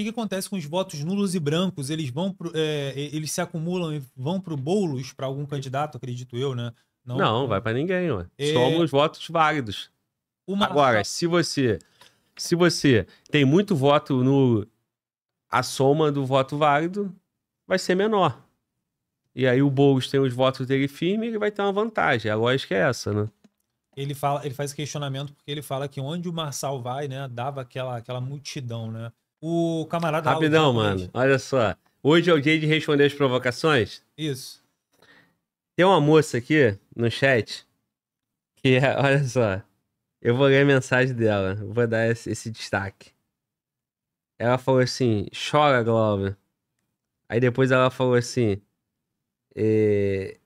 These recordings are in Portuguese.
que, que acontece com os votos nulos e brancos? Eles vão pro, é, eles se acumulam e vão pro bolos para algum candidato, acredito eu, né? Não, não vai para ninguém, ué. É... Somos votos válidos. Uma... Agora, se você se você tem muito voto no a soma do voto válido vai ser menor. E aí o Boulos tem os votos dele firme, ele vai ter uma vantagem. A lógica é essa, né? Ele fala, ele faz questionamento porque ele fala que onde o Marçal vai, né, dava aquela aquela multidão, né? O camarada Rapidão, mano. Olha só. Hoje é o dia de responder as provocações? Isso. Tem uma moça aqui no chat que, é, olha só, eu vou ler a mensagem dela, vou dar esse, esse destaque. Ela falou assim: chora, Glover. Aí depois ela falou assim: é...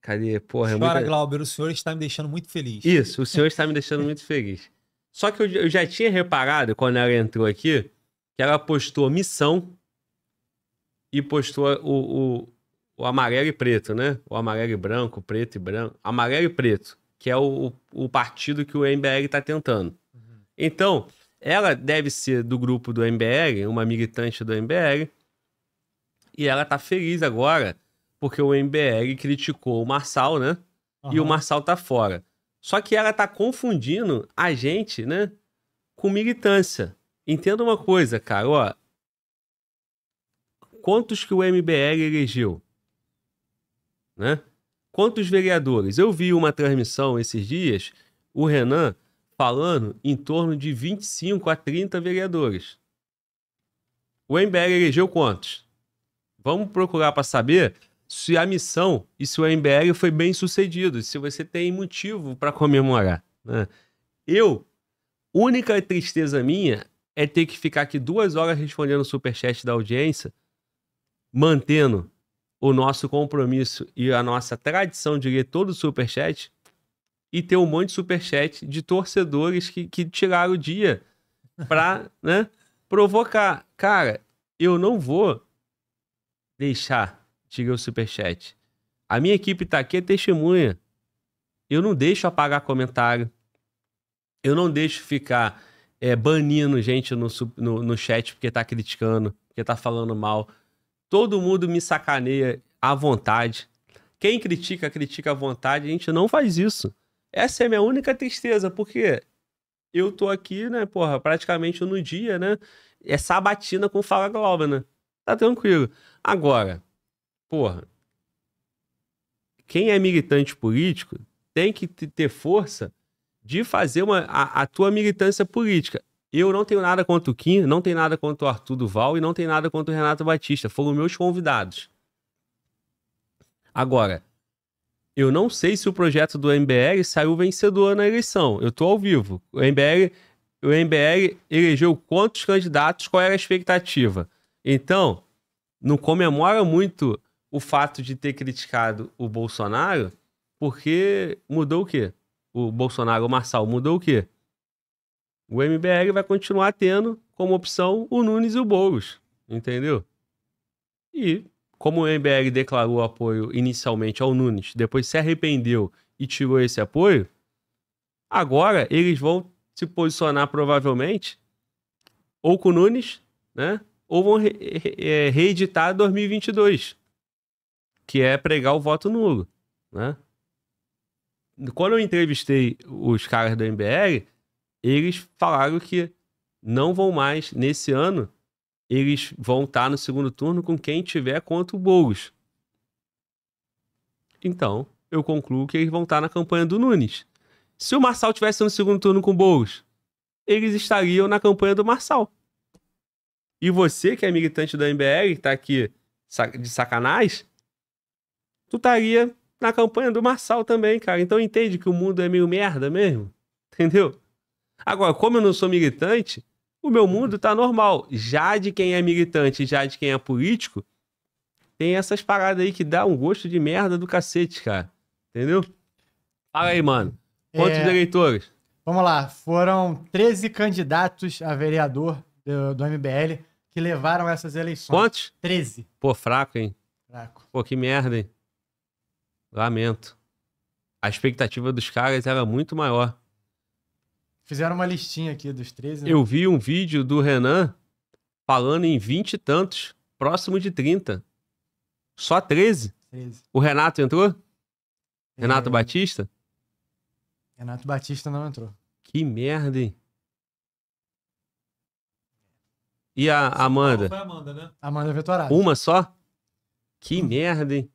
cadê? Porra, é chora, muita... Glauber, o senhor está me deixando muito feliz. Isso, o senhor está me deixando muito feliz. Só que eu, já tinha reparado quando ela entrou aqui que ela postou missão e postou o, o, o amarelo e preto, né? O amarelo e branco, preto e branco. Amarelo e preto, que é o, o partido que o MBL está tentando. Uhum. Então, ela deve ser do grupo do MBL, uma militante do MBL, e ela tá feliz agora porque o MBL criticou o Marçal, né? Uhum. E o Marçal tá fora. Só que ela tá confundindo a gente, né? Com militância. Entenda uma coisa, cara, ó. Quantos que o MBL elegeu? Né? Quantos vereadores? Eu vi uma transmissão esses dias, o Renan falando em torno de 25 a 30 vereadores. O MBL elegeu quantos? Vamos procurar para saber se a missão e se o MBL foi bem sucedido, se você tem motivo para comemorar. Né? Eu, única tristeza minha é ter que ficar aqui duas horas respondendo o superchat da audiência, mantendo o nosso compromisso e a nossa tradição de ler todo o superchat e ter um monte de superchat de torcedores que, que tiraram o dia para né, provocar. Cara, eu não vou deixar diga o superchat. A minha equipe tá aqui, é testemunha. Eu não deixo apagar comentário. Eu não deixo ficar é, banindo gente no, no, no chat porque tá criticando, porque tá falando mal. Todo mundo me sacaneia à vontade. Quem critica, critica à vontade. A gente não faz isso. Essa é a minha única tristeza, porque eu tô aqui, né, porra, praticamente no dia, né? É sabatina com Fala Global, né? Tá tranquilo. Agora, porra, quem é militante político tem que ter força de fazer uma, a, a, tua militância política. Eu não tenho nada contra o Kim, não tenho nada contra o Arthur Duval e não tenho nada contra o Renato Batista. Foram meus convidados. Agora, eu não sei se o projeto do MBL saiu vencedor na eleição. Eu estou ao vivo. O MBL, o MBL elegeu quantos candidatos? Qual era a expectativa? Então, não comemora muito o fato de ter criticado o Bolsonaro, porque mudou o quê? O Bolsonaro, o Marçal, mudou o quê? O MBL vai continuar tendo como opção o Nunes e o Boulos, entendeu? E como o MBL declarou apoio inicialmente ao Nunes, depois se arrependeu e tirou esse apoio, agora eles vão se posicionar provavelmente ou com o Nunes, né? Ou vão re re reeditar 2022 que é pregar o voto nulo, né? Quando eu entrevistei os caras do MBL, eles falaram que não vão mais, nesse ano, eles vão estar no segundo turno com quem tiver contra o Boulos. Então, eu concluo que eles vão estar na campanha do Nunes. Se o Marçal tivesse no segundo turno com o Boulos, eles estariam na campanha do Marçal. E você, que é militante da MBL, que está aqui de sacanagem, tu estaria na campanha do Marçal também, cara. Então entende que o mundo é meio merda mesmo? Entendeu? Agora, como eu não sou militante, o meu mundo tá normal. Já de quem é militante, já de quem é político, tem essas paradas aí que dá um gosto de merda do cacete, cara. Entendeu? Fala aí, mano. Quantos é... eleitores? Vamos lá. Foram 13 candidatos a vereador do, do MBL que levaram essas eleições. Quantos? 13. Pô, fraco, hein? Fraco. Pô, que merda, hein? Lamento. A expectativa dos caras era muito maior. Fizeram uma listinha aqui dos 13. Né? Eu vi um vídeo do Renan falando em 20 e tantos, próximo de 30. Só 13. 13. O Renato entrou? Renato É, Batista? Renato Batista não entrou. Que merda, hein? E a Amanda? Foi a Amanda, né? Amanda Vetorazzi. Uma só? Que Hum. merda, hein?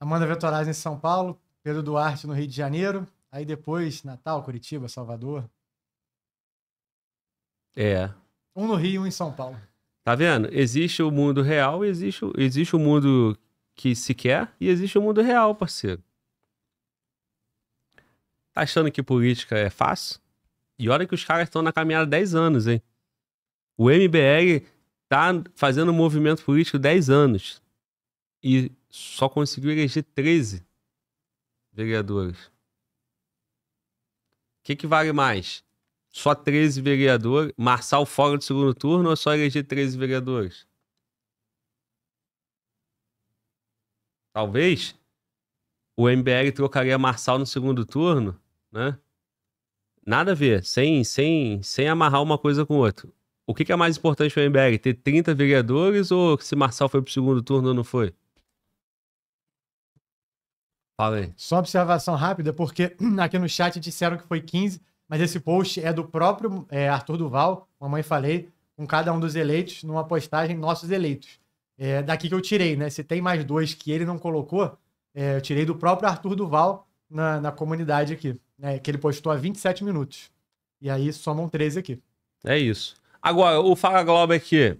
Amanda Vetorazzi em São Paulo, Pedro Duarte no Rio de Janeiro, aí depois Natal, Curitiba, Salvador. É. Um no Rio e um em São Paulo. Tá vendo? Existe o mundo real existe, o- existe o mundo que se quer e existe o mundo real, parceiro. Tá achando que política é fácil? E olha que os caras estão na caminhada há 10 anos, hein? O MBL tá fazendo um movimento político 10 anos. E só conseguiu eleger 13 vereadores. O que, que vale mais? Só 13 vereadores? Marçal fora do segundo turno ou só eleger 13 vereadores? Talvez o MBL trocaria Marçal no segundo turno, né? Nada a ver, sem, sem, sem amarrar uma coisa com outra. O que, que é mais importante para o MBL? Ter 30 vereadores ou se Marçal foi pro segundo turno ou não foi? Fala aí. Só observação rápida, porque aqui no chat disseram que foi 15, mas esse post é do próprio é, Arthur Duval, mamãe falei, com cada um dos eleitos, numa postagem Nossos Eleitos. É, daqui que eu tirei, né? Se tem mais dois que ele não colocou, é, eu tirei do próprio Arthur Duval na, na comunidade aqui, né? Que ele postou há 27 minutos. E aí somam 13 aqui. É isso. Agora, o Fala Globo aqui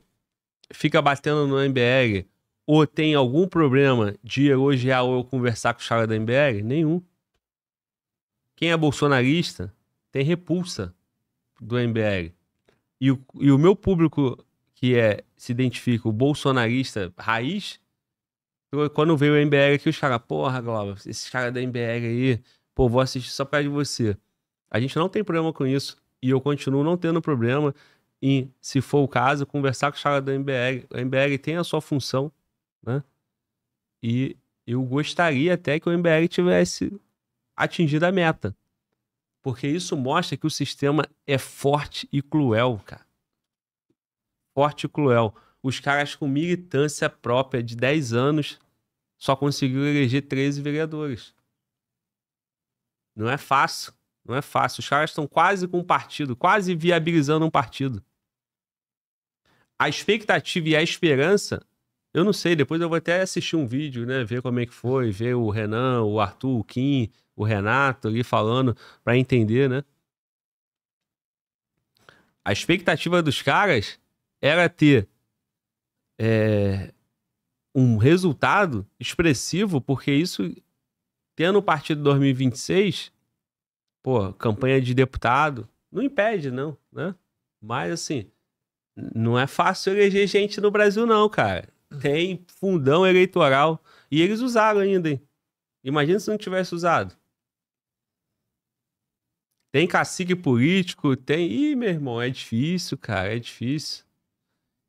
fica batendo no MBL ou tem algum problema de elogiar ou eu conversar com da MBL? Nenhum. Quem é bolsonarista tem repulsa do MBL. E o, e o meu público que é se identifica o bolsonarista raiz, quando veio o MBL aqui, os caras, porra, Globo, esses caras da MBL aí, pô, vou assistir só perto de você. A gente não tem problema com isso. E eu continuo não tendo problema em, se for o caso, conversar com os caras da MBL. A MBL tem a sua função, né? E eu gostaria até que o MBL tivesse atingido a meta. Porque isso mostra que o sistema é forte e cruel, cara. Forte e cruel. Os caras com militância própria de 10 anos só conseguiram eleger 13 vereadores. Não é fácil. Não é fácil. Os caras estão quase com um partido, quase viabilizando um partido. A expectativa e a esperança, eu não sei, depois eu vou até assistir um vídeo, né? Ver como é que foi, ver o Renan, o Arthur, o Kim, o Renato ali falando para entender, né? A expectativa dos caras era ter é, um resultado expressivo, porque isso, tendo o partido 2026, pô, campanha de deputado, não impede, não, né? Mas assim, não é fácil eleger gente no Brasil, não, cara. Tem fundão eleitoral. E eles usaram ainda, hein? Imagina se não tivesse usado. Tem cacique político, tem. Ih, meu irmão, é difícil, cara, é difícil.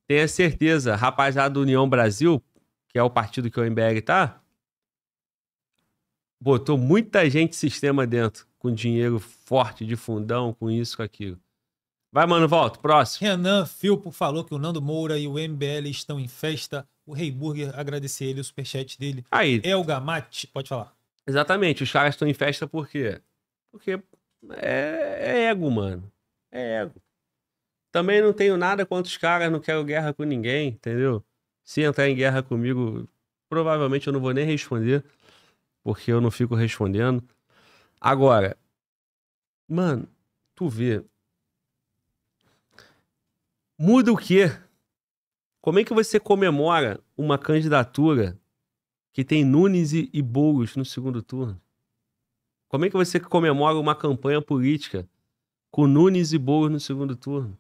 Tenha certeza, rapaziada do União Brasil, que é o partido que o MBL tá, botou muita gente sistema dentro, com dinheiro forte de fundão, com isso, com aquilo. Vai, mano, volta, próximo. Renan Filpo falou que o Nando Moura e o MBL estão em festa. O Rei Burger agradecer ele, o superchat dele. Aí, Elga Mate, pode falar. exatamente, os caras estão em festa por quê? Porque é, é ego, mano. É ego. Também não tenho nada contra os caras, não quero guerra com ninguém, entendeu? Se entrar em guerra comigo, provavelmente eu não vou nem responder, porque eu não fico respondendo. Agora, mano, tu vê. Muda o quê? Como é que você comemora uma candidatura que tem Nunes e, Boulos no segundo turno? Como é que você comemora uma campanha política com Nunes e Boulos no segundo turno?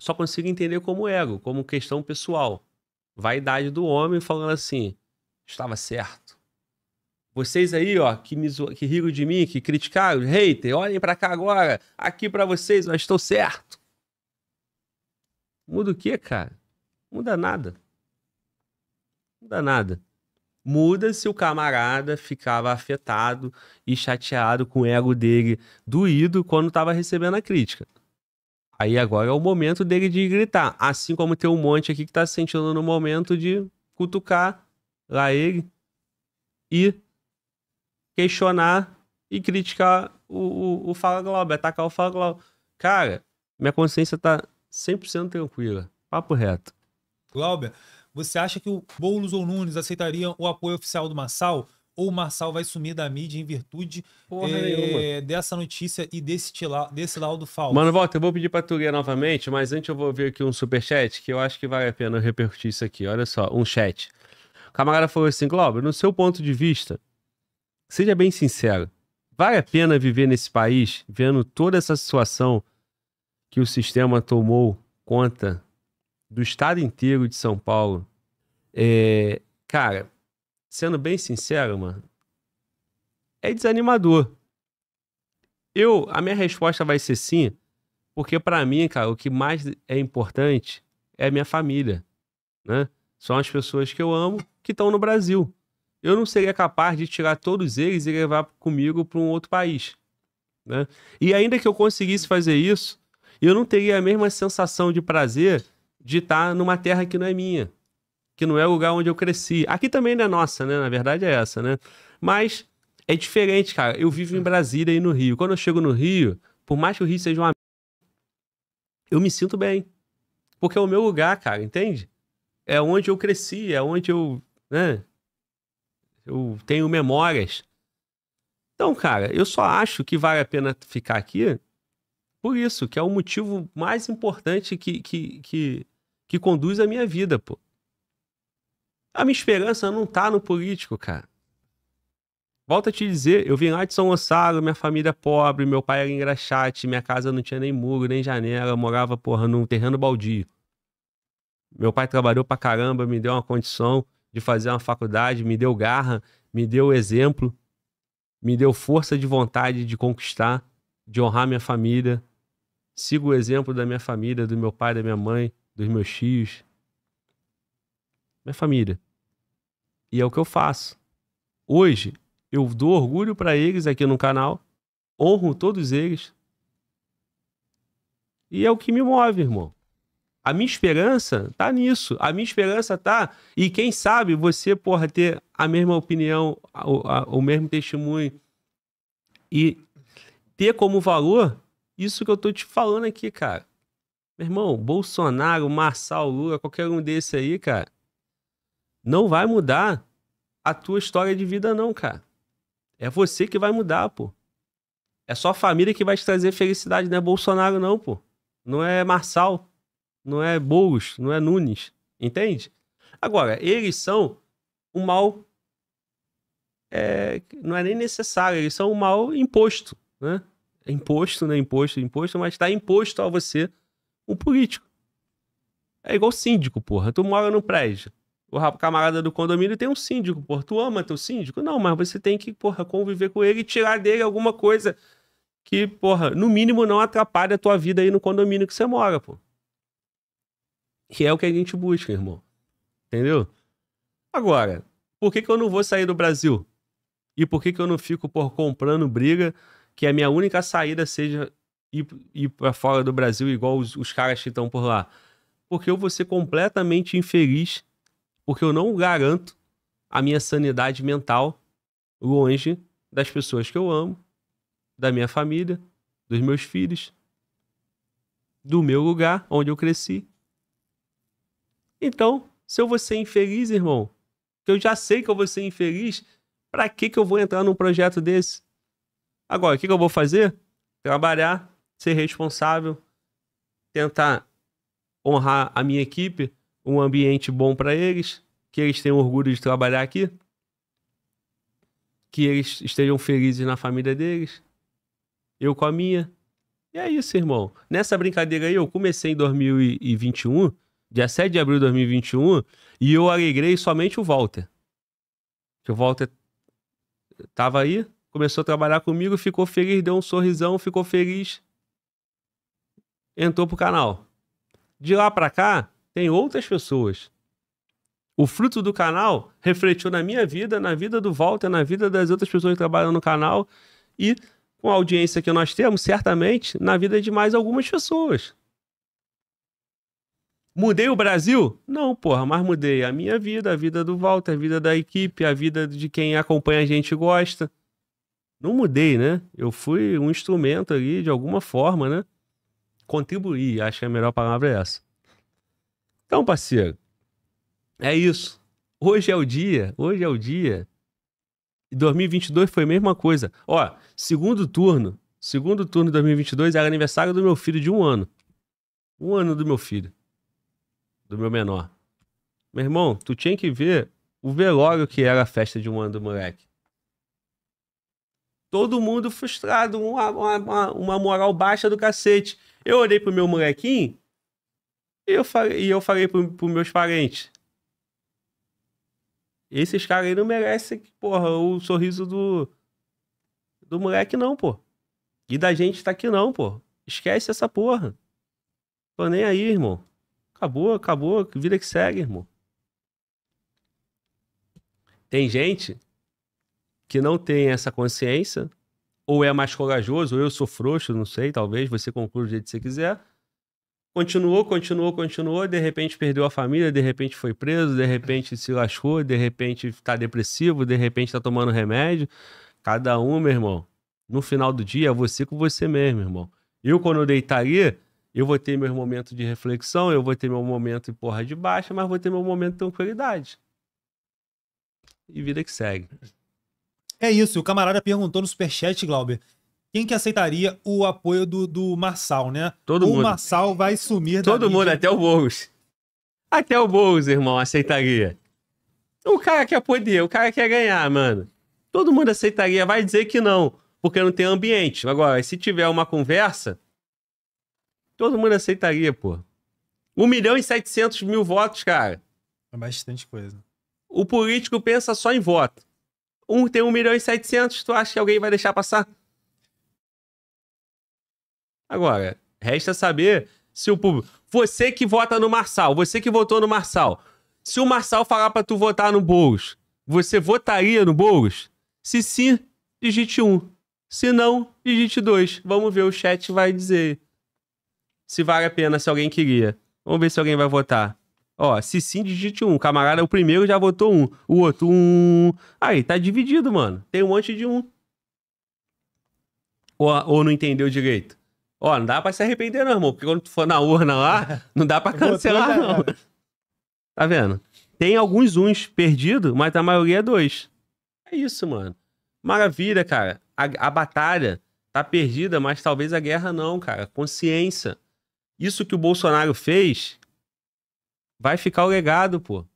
Só consigo entender como ego, como questão pessoal. Vaidade do homem falando assim: estava certo. Vocês aí, ó, que, me zo... que riram de mim, que criticaram, hater, olhem pra cá agora, aqui pra vocês, eu estou certo. Muda o quê, cara? Muda nada. Muda nada. Muda se o camarada ficava afetado e chateado com o ego dele doído quando estava recebendo a crítica. Aí agora é o momento dele de gritar. Assim como tem um monte aqui que tá se sentindo no momento de cutucar lá ele e questionar e criticar o, o, o Fala Globo, atacar o Fala Globo. Cara, minha consciência tá 100% tranquila. Papo reto. Glauber, você acha que o Boulos ou Nunes aceitariam o apoio oficial do Marçal? Ou o Marçal vai sumir da mídia em virtude é, dessa notícia e desse, tila, desse laudo falso? Mano, volta, eu vou pedir pra tu ler novamente, mas antes eu vou ver aqui um superchat que eu acho que vale a pena repercutir isso aqui. Olha só, um chat. O camarada falou assim, Glauber, no seu ponto de vista, seja bem sincero, vale a pena viver nesse país vendo toda essa situação que o sistema tomou conta do estado inteiro de São Paulo? É, cara, sendo bem sincero, mano, é desanimador. Eu, a minha resposta vai ser sim, porque para mim, cara, o que mais é importante é a minha família, né? São as pessoas que eu amo que estão no Brasil. Eu não seria capaz de tirar todos eles e levar comigo para um outro país, né? E ainda que eu conseguisse fazer isso, eu não teria a mesma sensação de prazer de estar numa terra que não é minha, que não é o lugar onde eu cresci. Aqui também não é nossa, né? Na verdade é essa, né? Mas é diferente, cara. Eu vivo em Brasília e no Rio. Quando eu chego no Rio, por mais que o Rio seja uma eu me sinto bem. Porque é o meu lugar, cara, entende? É onde eu cresci, é onde eu, né? Eu tenho memórias. Então, cara, eu só acho que vale a pena ficar aqui por isso, que é o motivo mais importante que, que, que, que conduz a minha vida, pô. A minha esperança não tá no político, cara. Volto a te dizer, eu vim lá de São Gonçalo, minha família é pobre, meu pai era engraxate, minha casa não tinha nem muro, nem janela, morava, porra, num terreno baldio. Meu pai trabalhou pra caramba, me deu uma condição de fazer uma faculdade, me deu garra, me deu exemplo, me deu força de vontade de conquistar, de honrar minha família. Sigo o exemplo da minha família, do meu pai, da minha mãe, dos meus tios. Minha família. E é o que eu faço. Hoje, eu dou orgulho para eles aqui no canal, honro todos eles. E é o que me move, irmão. A minha esperança tá nisso. A minha esperança tá. E quem sabe você, porra, ter a mesma opinião, o, a, o mesmo testemunho e ter como valor isso que eu tô te falando aqui, cara. Meu irmão, Bolsonaro, Marçal, Lula, qualquer um desse aí, cara, não vai mudar a tua história de vida, não, cara. É você que vai mudar, pô. É só a família que vai te trazer felicidade, não é Bolsonaro, não, pô. Não é Marçal, não é Boulos, não é Nunes. Entende? Agora, eles são um mal. É, não é nem necessário, eles são um mal imposto, né? É imposto, né? Imposto, imposto, mas está imposto a você um político. É igual síndico, porra. Tu mora no prédio o camarada do condomínio tem um síndico, porra. Tu ama teu síndico? Não, mas você tem que, porra, conviver com ele e tirar dele alguma coisa que, porra, no mínimo não atrapalhe a tua vida aí no condomínio que você mora, pô. Que é o que a gente busca, irmão. Entendeu? Agora, por que, que eu não vou sair do Brasil? E por que, que eu não fico, por comprando briga que a minha única saída seja ir, ir para fora do Brasil igual os, os caras que estão por lá? Porque eu vou ser completamente infeliz porque eu não garanto a minha sanidade mental longe das pessoas que eu amo, da minha família, dos meus filhos, do meu lugar onde eu cresci. Então, se eu vou ser infeliz, irmão, que eu já sei que eu vou ser infeliz, para que que eu vou entrar num projeto desse? Agora, o que, que eu vou fazer? Trabalhar, ser responsável, tentar honrar a minha equipe, um ambiente bom para eles, que eles tenham orgulho de trabalhar aqui, que eles estejam felizes na família deles, eu com a minha. E é isso, irmão. Nessa brincadeira aí, eu comecei em 2021, dia 7 de abril de 2021, e eu alegrei somente o Walter. Que o Walter tava aí, começou a trabalhar comigo, ficou feliz, deu um sorrisão, ficou feliz, entrou pro canal. De lá para cá, tem outras pessoas. O fruto do canal refletiu na minha vida, na vida do Walter, na vida das outras pessoas que trabalham no canal e com a audiência que nós temos, certamente, na vida de mais algumas pessoas. Mudei o Brasil? Não, porra, mas mudei a minha vida, a vida do Walter, a vida da equipe, a vida de quem acompanha a gente e gosta. Não mudei, né? Eu fui um instrumento ali, de alguma forma, né? Contribuir, acho que a melhor palavra é essa. Então, parceiro, é isso. Hoje é o dia, hoje é o dia. 2022 foi a mesma coisa. Ó, segundo turno, segundo turno de 2022 era aniversário do meu filho de um ano. Um ano do meu filho do meu menor. Meu irmão, tu tinha que ver o velório que era a festa de um ano do moleque. Todo mundo frustrado, uma, uma, uma moral baixa do cacete. Eu olhei pro meu molequinho e eu falei, e eu falei pro, pros meus parentes. Esses caras aí não merecem, porra, o sorriso do, do moleque, não, pô. E da gente tá aqui, não, pô. Esquece essa porra. Tô nem aí, irmão. Acabou, acabou. Vida que segue, irmão. Tem gente que não tem essa consciência, ou é mais corajoso, ou eu sou frouxo, não sei, talvez você conclua do jeito que você quiser. Continuou, continuou, continuou, de repente perdeu a família, de repente foi preso, de repente se lascou, de repente tá depressivo, de repente tá tomando remédio. Cada um, meu irmão, no final do dia é você com você mesmo, irmão. Eu, quando eu deitaria, eu vou ter meus momentos de reflexão, eu vou ter meu momento de porra de baixa, mas vou ter meu momento de tranquilidade. E vida que segue. É isso. O camarada perguntou no superchat, Glauber, quem que aceitaria o apoio do, do Marçal, né? Todo Ou mundo. o Marçal vai sumir Todo mundo, até o Boulos. Até o Boulos, irmão, aceitaria. O cara quer poder, o cara quer ganhar, mano. Todo mundo aceitaria, vai dizer que não, porque não tem ambiente. Agora, se tiver uma conversa, Todo mundo aceitaria, pô. 1 milhão e 700 mil votos, cara. É bastante coisa. O político pensa só em voto. Um tem 1 milhão e 700, tu acha que alguém vai deixar passar? Agora, resta saber se o público. Você que vota no Marçal, você que votou no Marçal. Se o Marçal falar pra tu votar no Boulos, você votaria no Boulos? Se sim, digite 1. Um. Se não, digite 2. Vamos ver, o chat vai dizer se vale a pena, se alguém queria. Vamos ver se alguém vai votar. Ó, se sim, digite um. Camarada, o primeiro já votou um. O outro, um. Aí, tá dividido, mano. Tem um monte de um. Ou, ou não entendeu direito? Ó, não dá pra se arrepender, não, irmão. Porque quando tu for na urna lá, não dá pra cancelar, não. Tá vendo? Tem alguns uns perdidos, mas a maioria é dois. É isso, mano. Maravilha, cara. A, a batalha tá perdida, mas talvez a guerra não, cara. Consciência. Isso que o Bolsonaro fez vai ficar o legado, pô.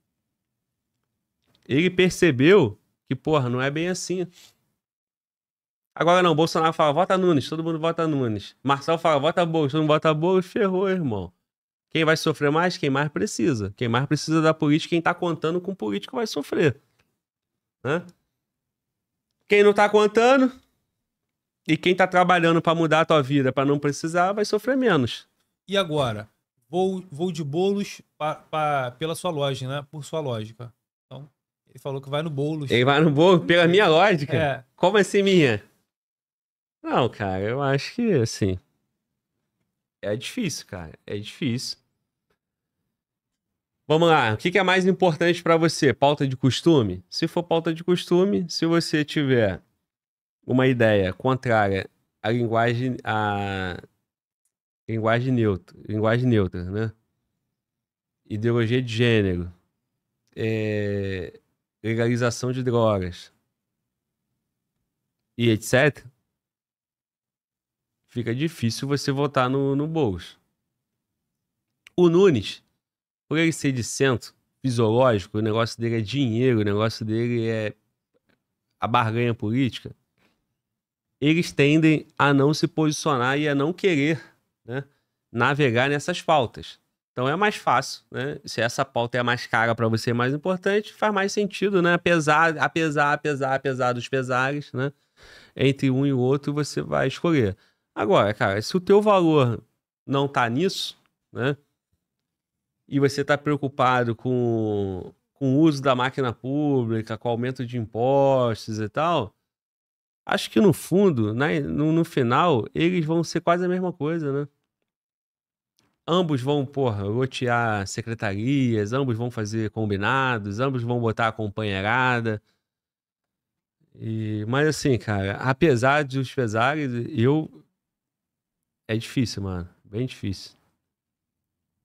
Ele percebeu que, porra, não é bem assim. Agora não, Bolsonaro fala, vota Nunes, todo mundo vota Nunes. Marcel fala, vota Boulos, todo mundo vota Boulos, ferrou, irmão. Quem vai sofrer mais? Quem mais precisa. Quem mais precisa da política, quem tá contando com político vai sofrer. Hã? Quem não tá contando e quem tá trabalhando para mudar a tua vida, para não precisar, vai sofrer menos. E agora? Vou, vou de bolos pa, pa, pela sua lógica, né? Por sua lógica. Então, ele falou que vai no bolos. Ele vai no bolo pela minha lógica? É. Como assim minha? Não, cara, eu acho que, assim... É difícil, cara. É difícil. Vamos lá. O que é mais importante para você? Pauta de costume? Se for pauta de costume, se você tiver uma ideia contrária à linguagem, à linguagem neutra, linguagem neutra, né? Ideologia de gênero, é, legalização de drogas e etc. Fica difícil você votar no, no Boulos. O Nunes, por ele ser de centro fisiológico, o negócio dele é dinheiro, o negócio dele é a barganha política. Eles tendem a não se posicionar e a não querer né, navegar nessas pautas. Então é mais fácil, né? Se essa pauta é mais cara para você, mais importante, faz mais sentido, né? Apesar, apesar, apesar, apesar dos pesares, né? Entre um e o outro, você vai escolher. Agora, cara, se o teu valor não tá nisso, né? E você tá preocupado com, com o uso da máquina pública, com o aumento de impostos e tal, acho que no fundo, né, no, no final, eles vão ser quase a mesma coisa, né? Ambos vão, porra, lotear secretarias, ambos vão fazer combinados, ambos vão botar a companheirada. E, mas assim, cara, apesar dos pesares, eu. É difícil, mano. Bem difícil.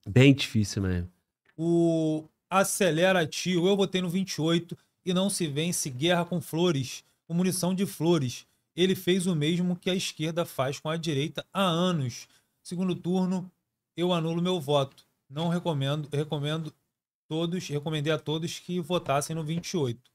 Bem difícil mesmo. O Acelera Tio, eu botei no 28 e não se vence guerra com flores, com munição de flores. Ele fez o mesmo que a esquerda faz com a direita há anos. Segundo turno, eu anulo meu voto. Não recomendo, recomendo todos, recomendei a todos que votassem no 28.